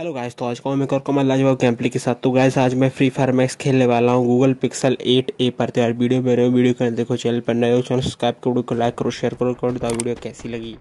Hello guys तो आज का मैं और कमल लाजवाब गेम के साथ। तो गाइस, आज मैं फ्री फायर मैक्स खेलने वाला हूँ गूगल पिक्सल 8 ए पर। तो यार, वीडियो मेरे वीडियो करने देखो, चैनल पर नए हो, चैनल सब्सक्राइब करो लाइक करो शेयर करो करो वीडियो कैसी लगी।